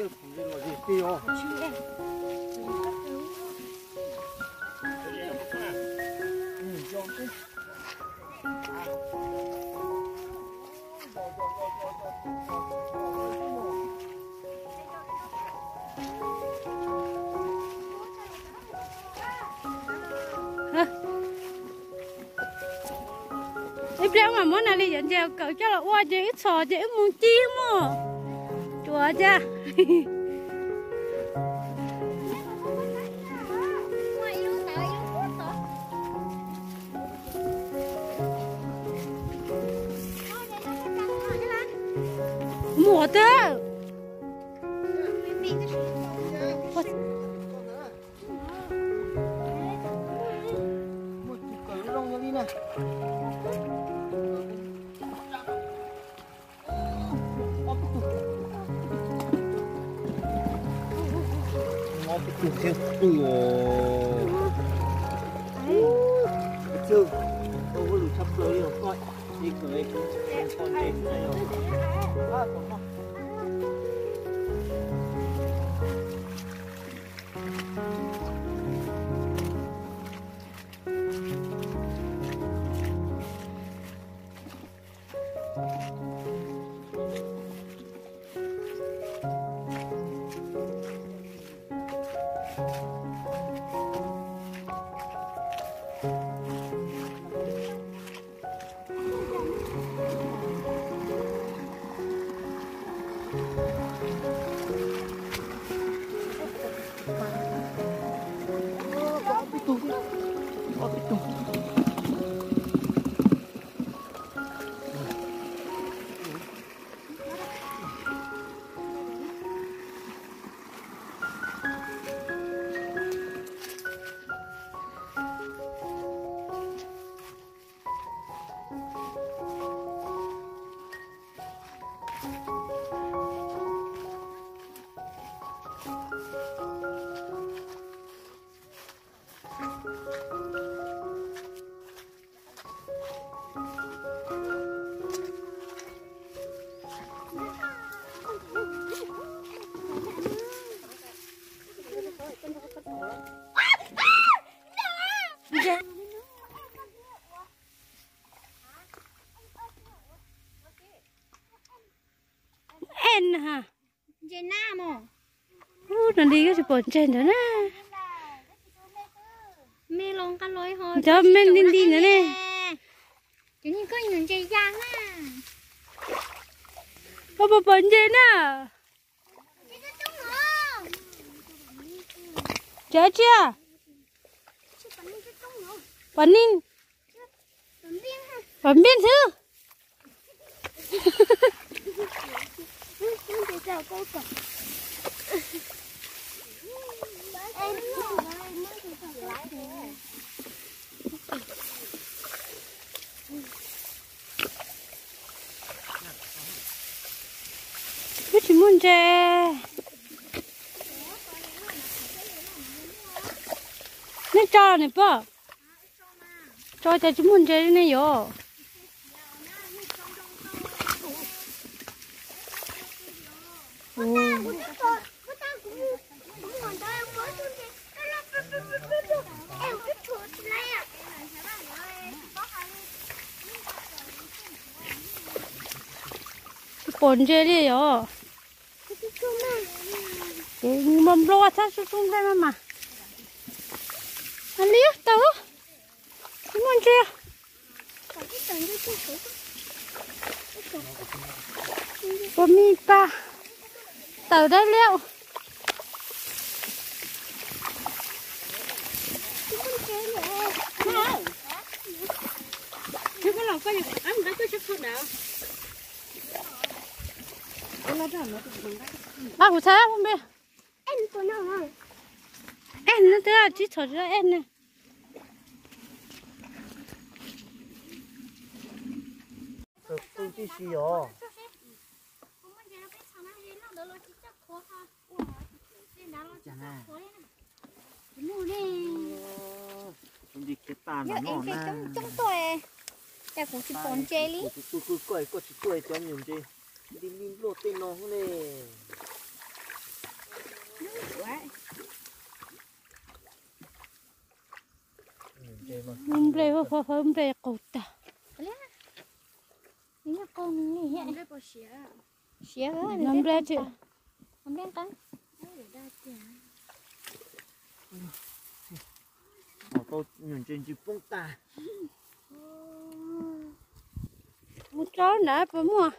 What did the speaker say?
chưa không biết là gì tiêu ít béo mà món nào đi dẫn theo cậu cho là oa chứ ít sò chứ ít muốn chim mà chúa cha mùa tơ ngó cái cục theo ui chưa đâu có lùi sắp tới rồi coi đi cưới con đi này rồi à còn không có en ha Trên Nam à? Ú, nó đi cái bồn trên đó nè Mẹ lòng cái lối hồi. Cho men đi đi nữa nè Chứ như có những chơi giang á. có Chứ nó đúng không? chết chưa? Bồn ninh. Bồn biên thư Nó chào cô cả. Em biết chỉ muốn chè nên cho này bơ. Cho chè chỉ muốn chè này rồi Ồ. Cô ta cũng cũng ngồi đây em mới xuống đi. Em cứ chuột lấy à bồn chè đi yo cái mầm lo sát xuống xuống đây mà anh liếc tao chỉ muốn chè có mi ba tàu đây liệu Chứ có lòng coi như ấm đã có chút thuốc đạo. Ba của sao không biết. Em có nào không? Em nó thế là chỉ thở ra em này. tôi chỉ xì rồi Không đi cái Nhớ nó cái na trong trong tuổi Chả cũng chỉ bón chê lý Cứ cứ quay có chỉ quay cho nhiều chứ đi lim lột tên nó nè Hôm nay hôm nay hôm nay cột ta. Nè con nè. Hôm nay bỏ xía. Xía rồi. Hôm nay chứ. Hôm nay con. Mà câu nhìn trên chữ bông ta. Một chó nè, phải mua.